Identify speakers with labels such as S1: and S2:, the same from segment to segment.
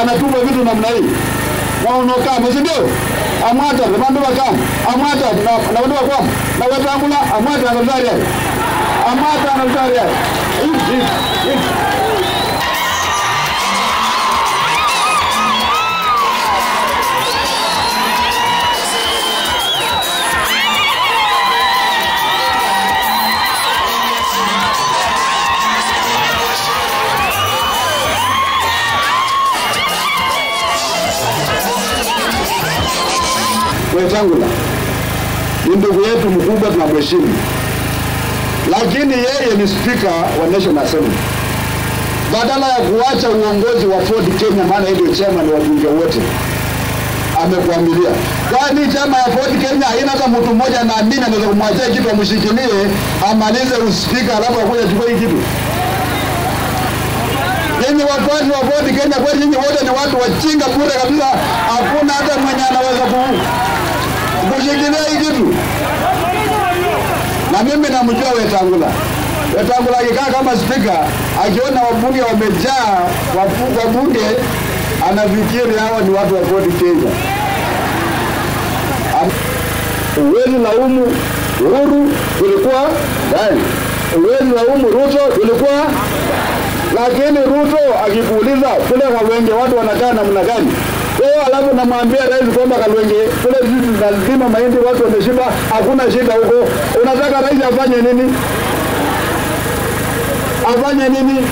S1: anatupa vitu namna hii. Waonokame si ndio? Amwata vandu vakam amwata na vandu vakwam na wetangula amwata anazari yayo amwata anazari yayo Wetangula ni ndugu yetu mkubwa, tunamheshimu, lakini yeye ni spika wa National Assembly. Badala ya kuacha uongozi wa Ford Kenya, maana ndio chama ni bunge wote, amekuamilia. Kwani chama ya Ford Kenya haina hata mtu mmoja anaamini anaweza kumwachia kitu amshikilie amalize uspika, alafu akuja chukua hii kitu? Nyinyi watu wa Ford Kenya, kweli nyinyi wote ni watu wachinga bure kabisa, hakuna hata mwenye anaweza ku kushikilia hii kitu. Na mimi namjua Wetangula. Wetangula akikaa kama spika, akiona wabunge wamejaa wabunge, anafikiri hawa ni watu wa kodi Kenya. Huwezi laumu Uhuru, tulikuwa ndani. Huwezi laumu Ruto, tulikuwa lakini Ruto akikuuliza kule Kalwenge watu wanakaa namna gani, wewe alafu namwambia rais kwamba Kalwenge kule tunalima mahindi watu wameshiba, hakuna shida huko. Unataka rais afanye nini? Afanye nini?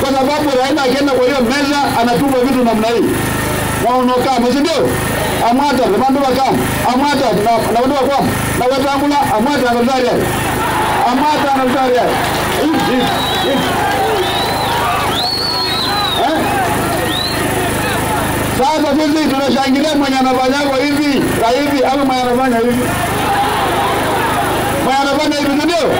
S1: Kwa sababu Raila akienda kwa hiyo meza anatupa vitu namna hii waonokama, si ndio? Amwata vakam amwata na- na vandu vakwam na wetangula amwata anazaria amwata anazari Sisi tunashangilia mwenye anafanyako hivi na hivi ama mwenye anafanya hivi mwenye anafanya hivi, ndio?